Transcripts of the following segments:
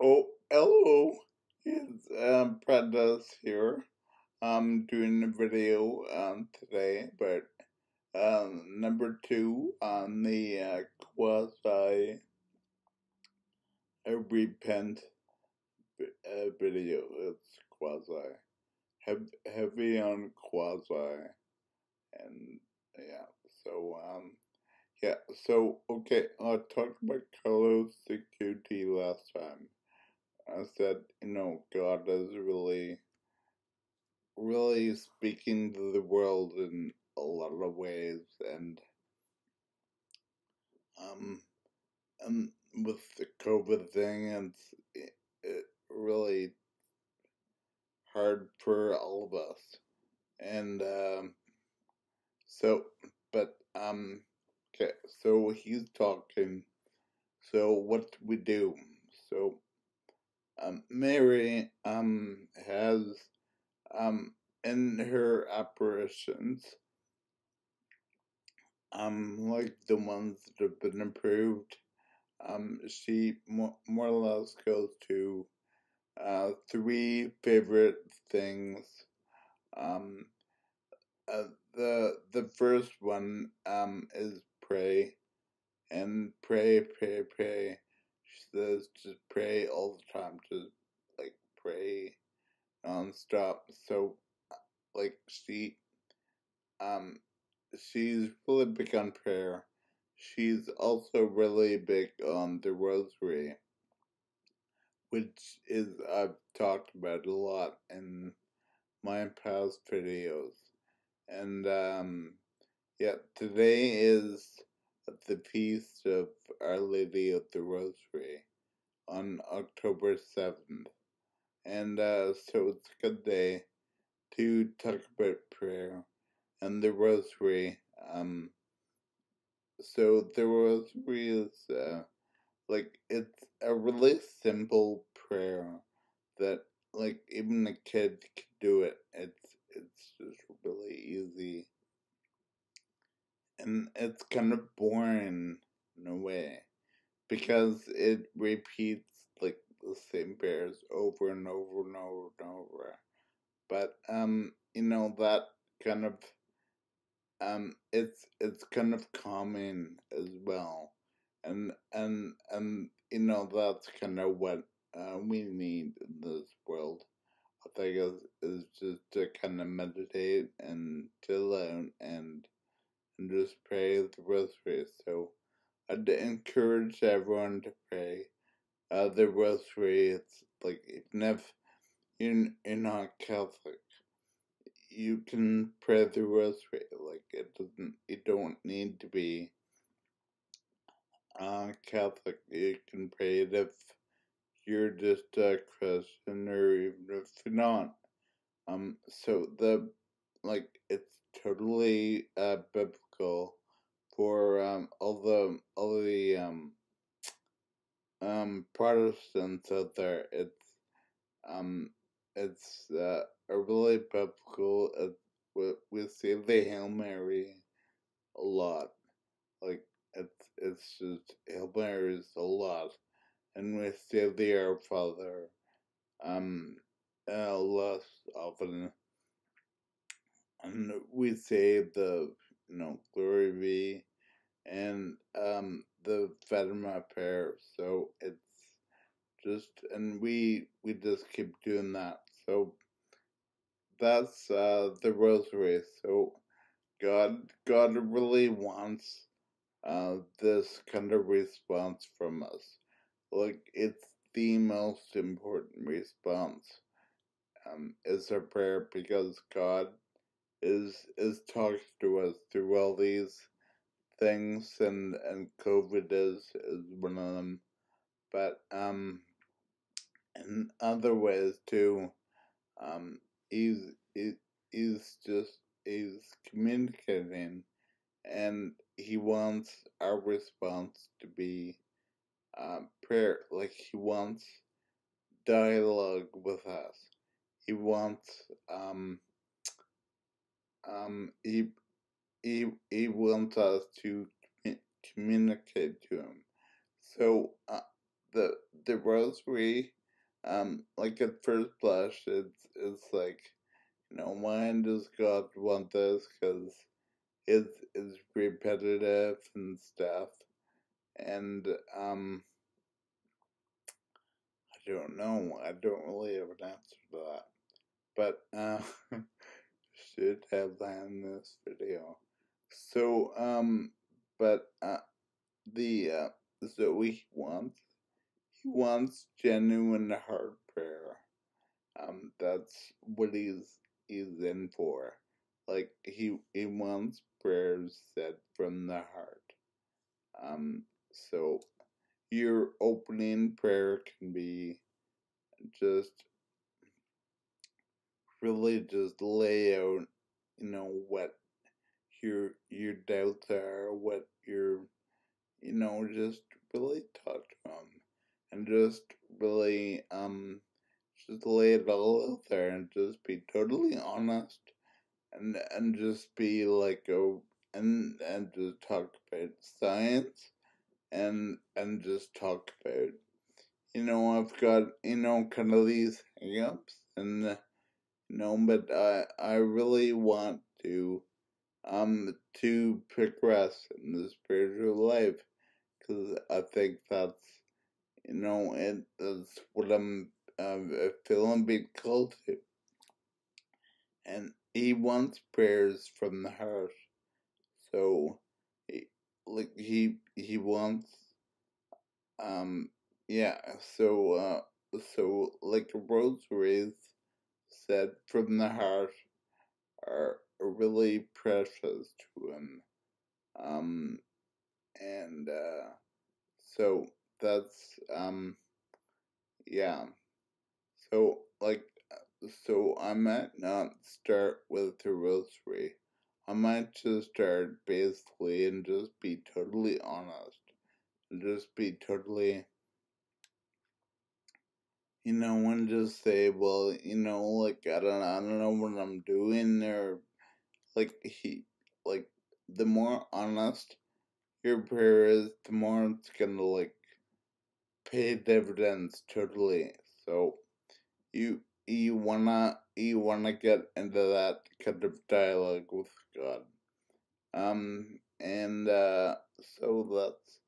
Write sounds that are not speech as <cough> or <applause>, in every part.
Oh, hello. It's um, Prentis here. I'm doing a video um, today, but um, number two on the uh, quasi repent uh, video. It's quasi Hev- heavy on quasi, and yeah. So um, yeah. So okay, I talked about Carlos security last time. I said, you know, God is really, really speaking to the world in a lot of ways, and um, and with the COVID thing, it's it, really hard for all of us, and um, so, but um, okay, so he's talking. So what do we do? So um, Mary um has um in her apparitions um like the ones that have been approved um she more, more or less goes to uh three favorite things um uh, the the first one um is pray and pray pray pray she says just pray all the time just like pray nonstop. So like she um she's really big on prayer. She's also really big on the rosary which is i've talked about a lot in my past videos. And um yeah today is the feast of our lady of the rosary on october 7th and uh so it's a good day to talk about prayer and the rosary. Um, so the rosary is uh, like it's a really simple prayer that like even a kid can do it. It's it's just really easy, and it's kind of boring in a way because it repeats like the same prayers over and over and over and over. But um, you know that kind of um it's it's kind of calming as well and and and you know that's kind of what uh, we need in this world i think is, is just to kind of meditate and chill out and and just pray the rosary so i'd encourage everyone to pray uh, the rosary it's like even if you're, not catholic you can pray the rosary. Like it doesn't, you don't need to be uh, Catholic. You can pray it if you're just a Christian or even if you're not. Um, so the like it's totally uh, biblical for um, all the all the um, um, Protestants out there. It's um, it's uh, a really biblical. Uh, we, we say the Hail Mary a lot. Like it's it's just Hail Marys a lot, and we say the Our Father um uh, less often, and we say the you know Glory be and um the Fatima prayer. So it's just and we we just keep doing that. So that's uh, the rosary. So God, God really wants uh, this kind of response from us. Like it's the most important response um, is our prayer because God is is talking to us through all these things, and and COVID is is one of them. But um, in other ways too, um, he's he, he's just he's communicating, and he wants our response to be uh, prayer. Like he wants dialogue with us. He wants um um he he he wants us to communicate to him. So uh, the the rosary, um, like at first blush, it's it's like, you know, why does God want this? Because it's it's repetitive and stuff, and um, I don't know. I don't really have an answer to that, but uh, <laughs> should have in this video. So um, but uh, the uh, Zoe wants he wants genuine heart prayer. Um, that's what he's he's in for. Like he he wants prayers said from the heart. Um, so your opening prayer can be just really just lay out, you know, what your your doubts are, what your you know, just really talk to them and just really um just lay it all out there and just be totally honest and and just be like a and and just talk about science and and just talk about you know I've got you know kind of these hangups and you know but I I really want to um to progress in the spiritual life because I think that's you know it that's what I'm uh, feeling being called to. And he wants prayers from the heart. So he, like he he wants um yeah so uh so like rosaries said from the heart are really precious to him. Um, and uh, so that's um, yeah. So like, so I might not start with the rosary. I might just start basically and just be totally honest, and just be totally you know, and just say, well, you know, like I don't, I don't know what I'm doing, or like he like the more honest your prayer is, the more it's gonna like pay dividends totally. So you you wanna you wanna get into that kind of dialogue with God. Um and uh so that's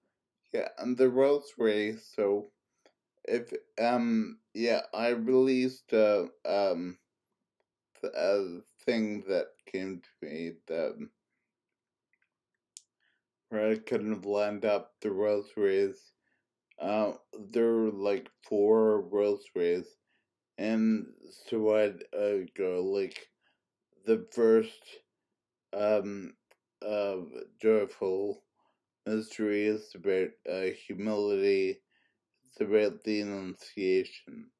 yeah, and the rosary, so if um yeah, I released uh um a thing that came to me that where I couldn't have lined up the rosaries. Uh, there were like four rosaries, and so I'd uh, go like the first um joyful mystery is about uh, humility. About the Annunciation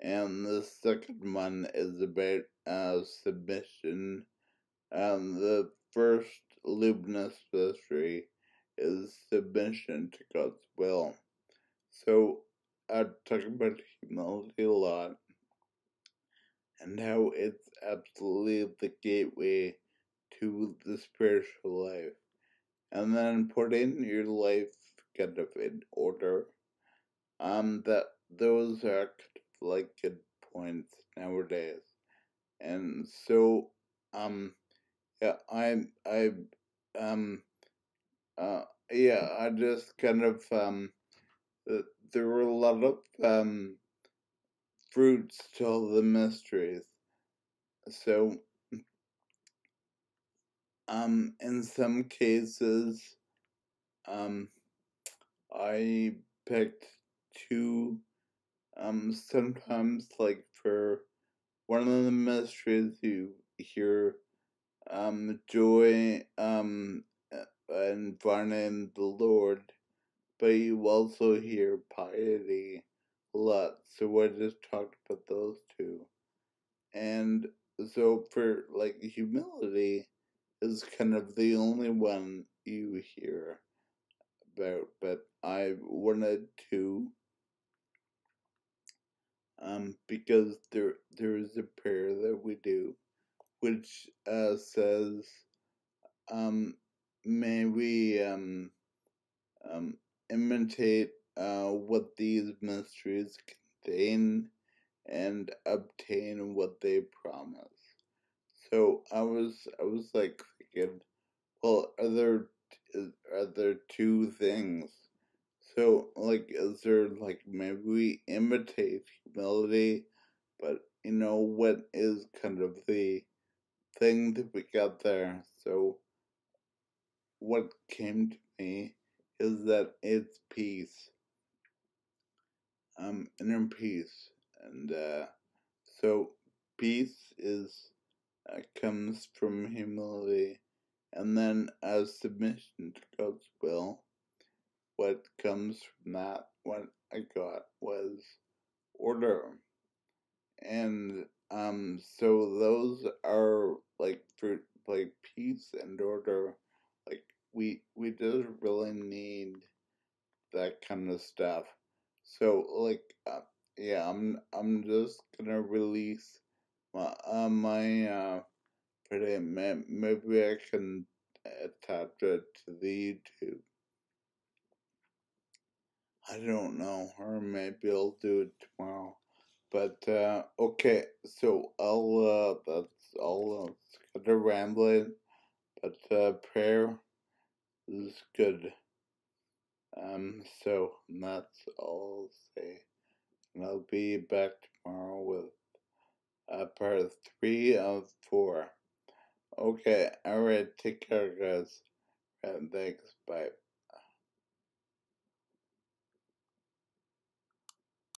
and the second one is about uh, submission. And the first luminous mystery is submission to God's will. So I talk about humility a lot and how it's absolutely the gateway to the spiritual life. And then putting your life kind of in order. Um that those are like good points nowadays. And so, um, yeah, I, I, um, uh, yeah, I just kind of, um, uh, there were a lot of, um, fruits to all the mysteries. So, um, in some cases, um, I picked two um, sometimes, like for one of the mysteries, you hear um, joy um, and finding the Lord, but you also hear piety a lot. So I just talked about those two. And so for like humility is kind of the only one you hear about, but I wanted to um, because there there is a prayer that we do, which uh, says, um, "May we um, um, imitate uh, what these mysteries contain and obtain what they promise. So I was I was like thinking, well, are there are there two things? So like, is there like maybe we imitate humility, but you know what is kind of the thing that we got there? So what came to me is that it's peace, um, inner peace, and uh, so peace is uh, comes from humility, and then as submission to God's will. What comes from that, what I got was order, and um, so those are like for like peace and order, like we we just really need that kind of stuff. So like uh, yeah, I'm I'm just gonna release my uh, my uh pretty maybe I can attach it to the YouTube. I don't know, or maybe I'll do it tomorrow. But uh, okay, so I'll uh, that's all. Kind of rambling, but uh, prayer is good. Um, so that's all I'll say. And I'll be back tomorrow with uh, part three of four. Okay, alright, take care, guys. And thanks, bye.